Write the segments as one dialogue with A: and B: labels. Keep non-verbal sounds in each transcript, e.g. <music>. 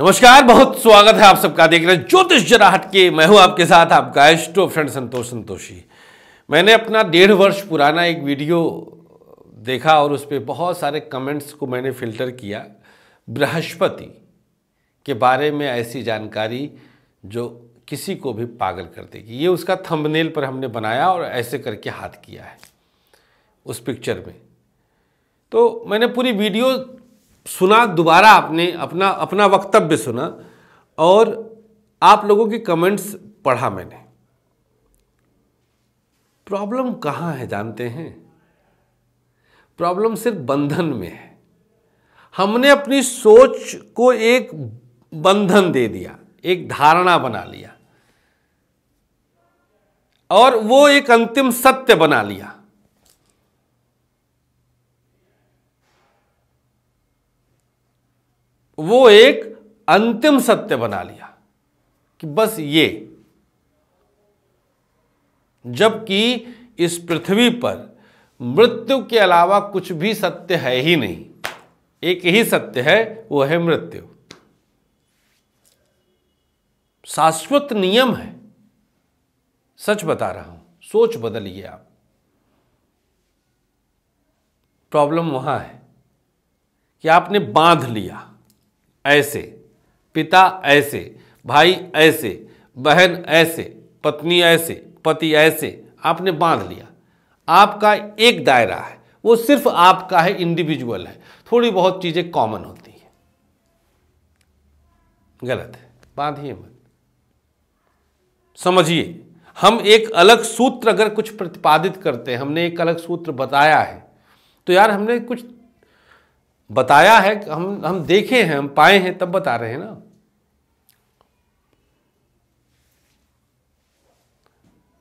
A: नमस्कार, बहुत स्वागत है आप सबका देख रहे हैं ज्योतिष जराहट के। मैं हूँ आपके साथ आपका एस्ट्रो फ्रेंड संतोष संतोषी। मैंने अपना डेढ़ वर्ष पुराना एक वीडियो देखा और उस पर बहुत सारे कमेंट्स को मैंने फ़िल्टर किया बृहस्पति के बारे में ऐसी जानकारी जो किसी को भी पागल कर देगी। ये उसका थंबनेल पर हमने बनाया और ऐसे करके हाथ किया है उस पिक्चर में। तो मैंने पूरी वीडियो सुना, दोबारा आपने अपना अपना वक्तव्य सुना और आप लोगों की कमेंट्स पढ़ा मैंने। प्रॉब्लम कहाँ है जानते हैं? प्रॉब्लम सिर्फ़ बंधन में है। हमने अपनी सोच को एक बंधन दे दिया, एक धारणा बना लिया और वो एक अंतिम सत्य बना लिया। वो एक अंतिम सत्य बना लिया कि बस ये। जबकि इस पृथ्वी पर मृत्यु के अलावा कुछ भी सत्य है ही नहीं। एक ही सत्य है, वो है मृत्यु। शाश्वत नियम है। सच बता रहा हूँ, सोच बदलिए आप। प्रॉब्लम वहाँ है कि आपने बाँध लिया। ऐसे, पिता ऐसे, भाई ऐसे, बहन ऐसे, पत्नी ऐसे, पति ऐसे, आपने बाँध लिया। आपका एक दायरा है, वो सिर्फ़ आपका है इंडिविजुअल है। थोड़ी बहुत चीज़ें कॉमन होती है। गलत है, बांधिए मत। समझिए, हम एक अलग सूत्र अगर कुछ प्रतिपादित करते हैं, हमने एक अलग सूत्र बताया है तो यार हमने कुछ बताया है, हम हम देखे हैं, हम पाए हैं, तब बता रहे हैं ना।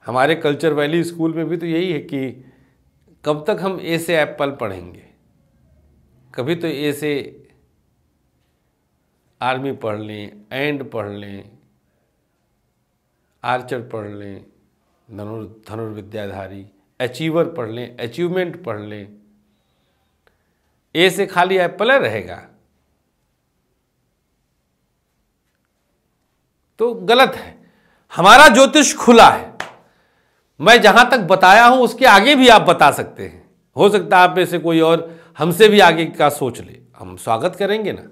A: हमारे कल्चर वैली स्कूल में भी तो यही है कि कब तक हम ए से एप्पल पढ़ेंगे? कभी तो ए से आर्मी पढ़ लें, एंड पढ़ लें, आर्चर पढ़ लें, धनुर, धनुर्विद्याधारी, अचीवर पढ़ लें, अचीवमेंट पढ़ लें। ए से खाली एप्पल रहेगा। तो गलत है। हमारा ज्योतिष खुला है। मैं जहाँ तक बताया हूँ, उसके आगे भी आप बता सकते हैं। हो सकता है आप में से कोई और हमसे भी आगे का सोच ले। हम स्वागत करेंगे ना।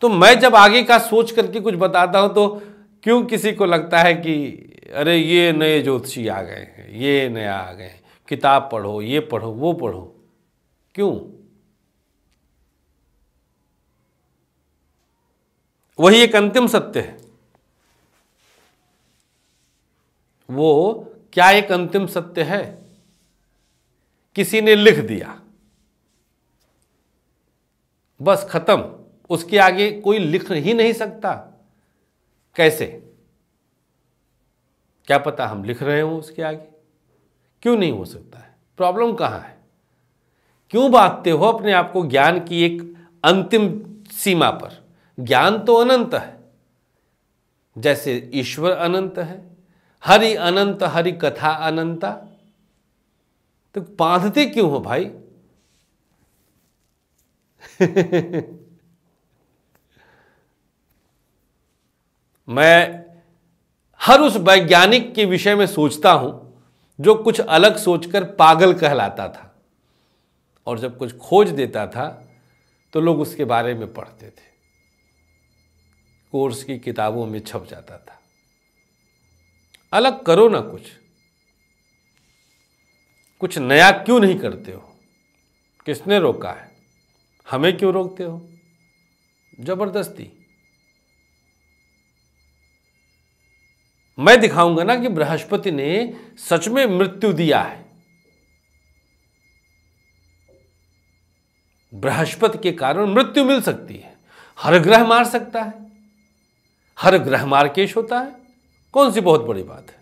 A: तो मैं जब आगे का सोच करके कुछ बताता हूँ तो क्यों किसी को लगता है कि, अरे, ये नए ज्योतिषी आ गए हैं, ये नया आ गए हैं। किताब पढ़ो, ये पढ़ो, वो पढ़ो। क्यों? वही एक अंतिम सत्य है। वो क्या एक अंतिम सत्य है? किसी ने लिख दिया। बस खत्म। उसके आगे कोई लिख ही नहीं सकता। कैसे? क्या पता हम लिख रहे हो उसके आगे? क्यों नहीं हो सकता है? प्रॉब्लम कहाँ है? क्यों बांधते हो अपने आप को ज्ञान की एक अंतिम सीमा पर? ज्ञान तो अनंत है। जैसे ईश्वर अनंत है, हरि अनंत, हरि कथा अनंता। तो बांधते क्यों हो भाई? <laughs> मैं हर उस वैज्ञानिक के विषय में सोचता हूँ, जो कुछ अलग सोचकर पागल कहलाता था और जब कुछ खोज देता था तो लोग उसके बारे में पढ़ते थे। कोर्स की किताबों में छप जाता था। अलग करो ना कुछ। कुछ नया क्यों नहीं करते हो? किसने रोका है? हमें क्यों रोकते हो? ज़बरदस्ती। मैं दिखाऊँगा ना कि बृहस्पति ने सच में मृत्यु दिया है। बृहस्पति के कारण मृत्यु मिल सकती है। हर ग्रह मार सकता है। हर ग्रह मार्केश होता है। कौन सी बहुत बड़ी बात है?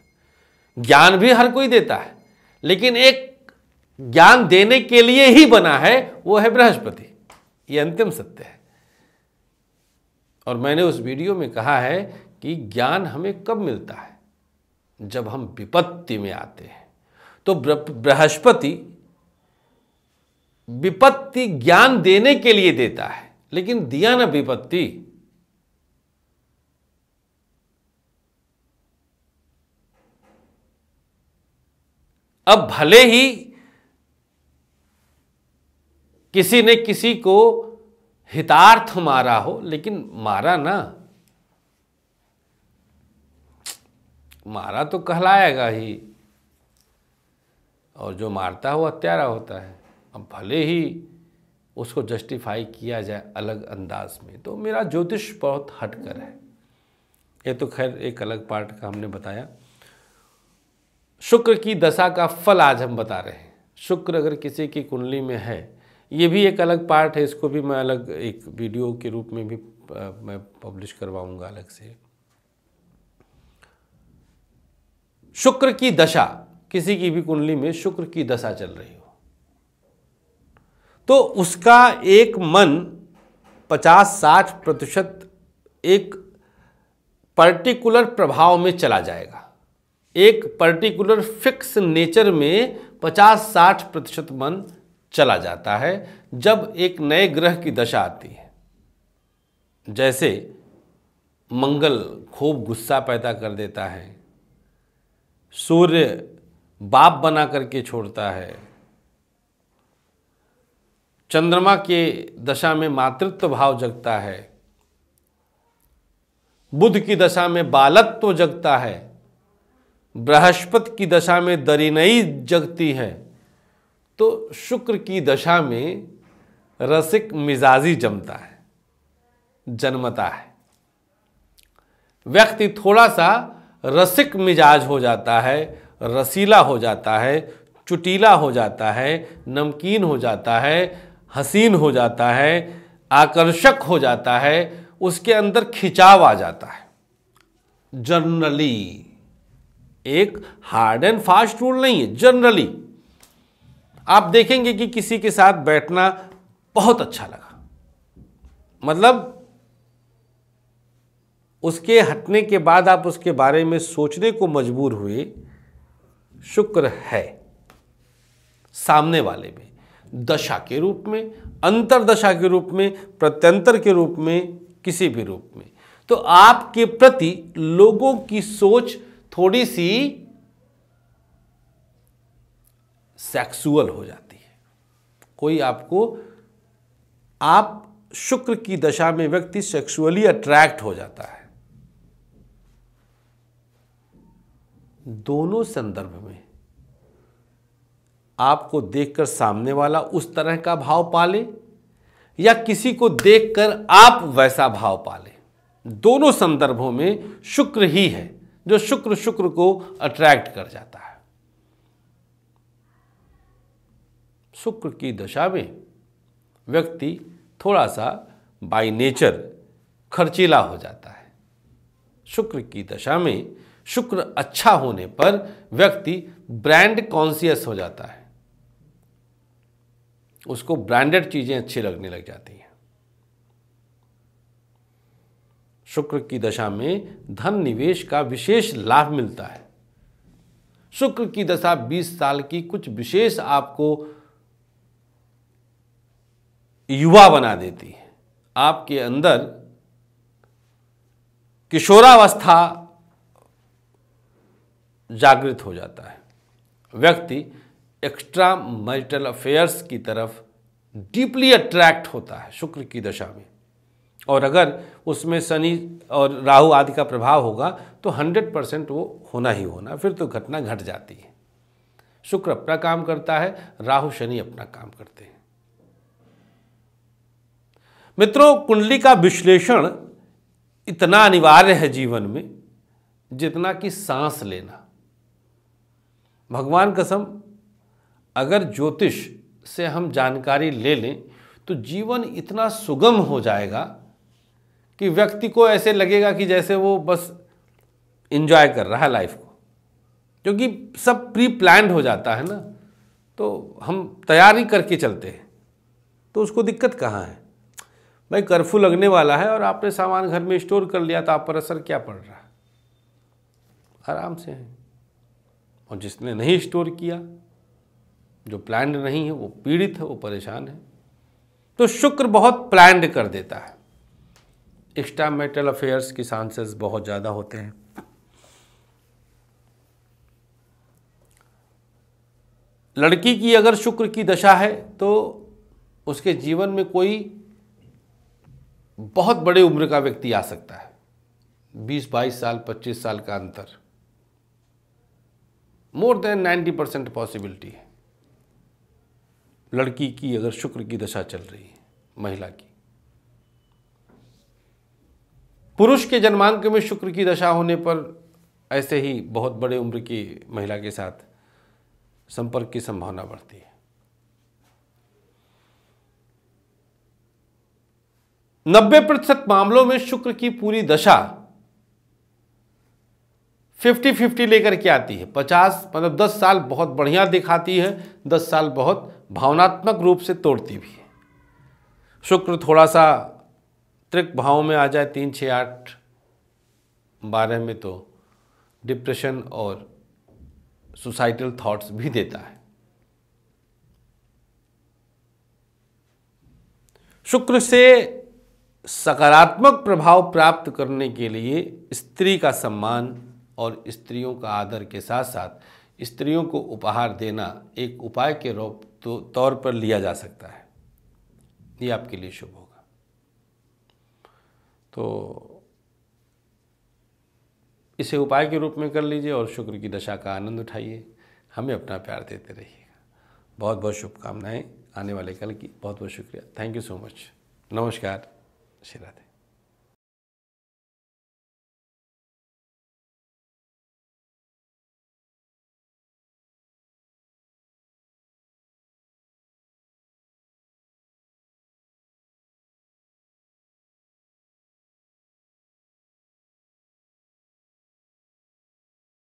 A: ज्ञान भी हर कोई देता है, लेकिन एक ज्ञान देने के लिए ही बना है, वो है बृहस्पति। ये अंतिम सत्य है। और मैंने उस वीडियो में कहा है कि ज्ञान हमें कब मिलता है? जब हम विपत्ति में आते हैं। तो बृहस्पति विपत्ति ज्ञान देने के लिए देता है, लेकिन दिया ना विपत्ति अब भले ही किसी ने किसी को हितार्थ मारा हो, लेकिन मारा ना। मारा तो कहलाएगा ही। और जो मारता है वो हत्यारा होता है। अब भले ही उसको जस्टिफाई किया जाए अलग अंदाज में तो मेरा ज्योतिष बहुत हटकर है। ये तो खैर एक अलग पार्ट का हमने बताया। शुक्र की दशा का फल आज हम बता रहे हैं। शुक्र अगर किसी की कुंडली में है, ये भी एक अलग पार्ट है, इसको भी मैं अलग एक वीडियो के रूप में भी मैं पब्लिश करवाऊँगा अलग से। शुक्र की दशा, किसी की भी कुंडली में शुक्र की दशा चल रही हो तो उसका एक मन 50-60 प्रतिशत एक पर्टिकुलर प्रभाव में चला जाएगा। एक पर्टिकुलर फिक्स नेचर में 50-60 प्रतिशत मन चला जाता है जब एक नए ग्रह की दशा आती है। जैसे मंगल खूब गुस्सा पैदा कर देता है, सूर्य बाप बना करके छोड़ता है, चंद्रमा के दशा में मातृत्व भाव जगता है, बुध की दशा में बालत्व जगता है बृहस्पति की दशा में दरिनई जगती है तो शुक्र की दशा में रसिक मिजाजी जमता है, जन्मता है। व्यक्ति थोड़ा सा रसिक मिजाज हो जाता है, रसीला हो जाता है, चुटीला हो जाता है, नमकीन हो जाता है, हसीन हो जाता है, आकर्षक हो जाता है, उसके अंदर खिंचाव आ जाता है। जनरली एक हार्ड एंड फास्ट रूल नहीं है जनरली आप देखेंगे कि किसी के साथ बैठना बहुत अच्छा लगा। मतलब उसके हटने के बाद आप उसके बारे में सोचने को मजबूर हुए, शुक्र है। सामने वाले में, दशा के रूप में, अंतरदशा के रूप में, प्रत्यंतर के रूप में, किसी भी रूप में। तो आपके प्रति लोगों की सोच थोड़ी सी सेक्सुअल हो जाती है। कोई आपको, आप शुक्र की दशा में व्यक्ति सेक्सुअली अट्रैक्ट हो जाता है। दोनों संदर्भ में आपको देखकर सामने वाला उस तरह का भाव पाले या किसी को देखकर आप वैसा भाव पाले। दोनों संदर्भों में शुक्र ही है। जो शुक्र शुक्र को अट्रैक्ट कर जाता है। शुक्र की दशा में व्यक्ति थोड़ा सा बाय नेचर खर्चीला हो जाता है। शुक्र की दशा में शुक्र अच्छा होने पर व्यक्ति ब्रांड कॉन्सियस हो जाता है। उसको ब्रांडेड चीज़ें अच्छी लगने लग जाती हैं। शुक्र की दशा में धन निवेश का विशेष लाभ मिलता है। शुक्र की दशा 20 साल की कुछ विशेष आपको युवा बना देती है। आपके अंदर किशोरावस्था जागृत हो जाता है। व्यक्ति एक्स्ट्रा मैरिटल अफेयर्स की तरफ़ डीपली अट्रैक्ट होता है शुक्र की दशा में। और अगर उसमें शनि और राहु आदि का प्रभाव होगा तो 100 परसेंट वो होना ही होना, फिर तो घटना घट जाती है। शुक्र अपना काम करता है, राहु शनि अपना काम करते हैं। मित्रों, कुंडली का विश्लेषण इतना अनिवार्य है जीवन में, जितना कि सांस लेना। भगवान कसम, अगर ज्योतिष से हम जानकारी ले लें तो जीवन इतना सुगम हो जाएगा कि व्यक्ति को ऐसे लगेगा कि जैसे वो बस इंजॉय कर रहा है लाइफ को। क्योंकि सब प्री प्लान्ड हो जाता है ना तो हम तैयारी करके चलते हैं। तो उसको दिक्कत कहाँ है? भाई कर्फ्यू लगने वाला है और आपने सामान घर में स्टोर कर लिया तो आप पर असर क्या पड़ रहा है? आराम से है। और जिसने नहीं स्टोर किया, जो प्लान्ड नहीं है, वो पीड़ित है, वो परेशान है। तो शुक्र बहुत प्लान्ड कर देता है। एक्स्ट्रा मेटल अफेयर्स की चांसेस बहुत ज़्यादा होते हैं। लड़की की अगर शुक्र की दशा है तो उसके जीवन में कोई बहुत बड़े उम्र का व्यक्ति आ सकता है। 20-22 साल 25 साल का अंतर। मोर देन 90 परसेंट पॉसिबिलिटी है। लड़की की अगर शुक्र की दशा चल रही है, महिला की। पुरुष के जन्मांक में शुक्र की दशा होने पर ऐसे ही बहुत बड़े उम्र की महिला के साथ संपर्क की संभावना बढ़ती है। नब्बे प्रतिशत मामलों में शुक्र की पूरी दशा फिफ्टी फिफ्टी लेकर के आती है। पचास मतलब दस साल बहुत बढ़िया दिखाती है, दस साल बहुत भावनात्मक रूप से तोड़ती भी है। शुक्र थोड़ा सा त्रिक भाव में आ जाए तीन छः आठ, बारह में तो डिप्रेशन और सुसाइटल थॉट्स भी देता है। शुक्र से सकारात्मक प्रभाव प्राप्त करने के लिए स्त्री का सम्मान और स्त्रियों का आदर के साथ साथ स्त्रियों को उपहार देना एक उपाय के रूप तो तौर पर लिया जा सकता है। ये आपके लिए शुभ होगा तो इसे उपाय के रूप में कर लीजिए और शुक्र की दशा का आनंद उठाइए। हमें अपना प्यार देते रहिएगा। बहुत बहुत शुभकामनाएँ आने वाले कल की। बहुत बहुत शुक्रिया। थैंक यू सो मच नमस्कार। श्री राधे।